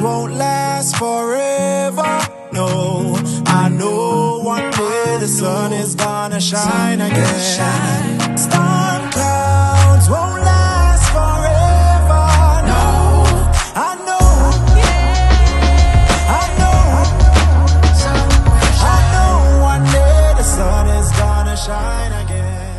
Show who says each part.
Speaker 1: clouds won't last forever. No, I know one day the sun is gonna shine again. Storm clouds won't last forever. No, I know, I know, I know one day the sun is gonna shine again.